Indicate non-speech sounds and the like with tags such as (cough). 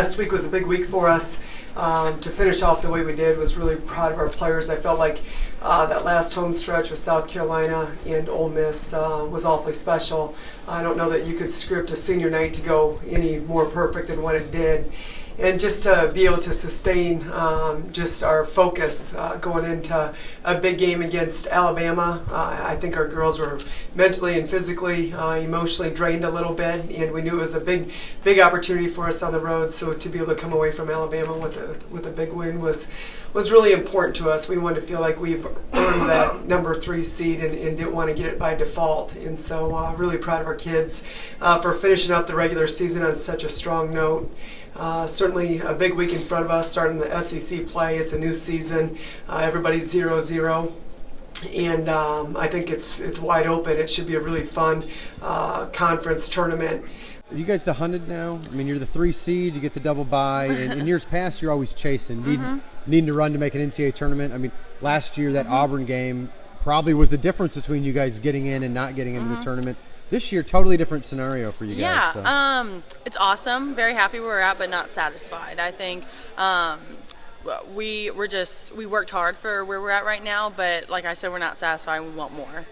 last week was a big week for us. Um, to finish off the way we did was really proud of our players. I felt like uh, that last home stretch with South Carolina and Ole Miss uh, was awfully special. I don't know that you could script a senior night to go any more perfect than what it did and just to be able to sustain um, just our focus uh, going into a big game against Alabama. Uh, I think our girls were mentally and physically, uh, emotionally drained a little bit, and we knew it was a big, big opportunity for us on the road. So to be able to come away from Alabama with a with a big win was was really important to us. We wanted to feel like we've earned that number three seed and, and didn't want to get it by default. And so, uh, really proud of our kids uh, for finishing up the regular season on such a strong note. Uh, certainly a big week in front of us, starting the SEC play. It's a new season. Uh, everybody's 0 0 and um, I think it's it's wide open. It should be a really fun uh, conference tournament. Are you guys the hunted now? I mean, you're the three seed. You get the double bye. And in (laughs) years past, you're always chasing, needing, mm-hmm. needing to run to make an NCAA tournament. I mean, last year that mm-hmm. Auburn game probably was the difference between you guys getting in and not getting into mm-hmm. the tournament. This year, totally different scenario for you guys. Yeah, so. um, it's awesome. Very happy where we're at, but not satisfied. I think um, we we're just we worked hard for where we're at right now, but like I said, we're not satisfied. We want more.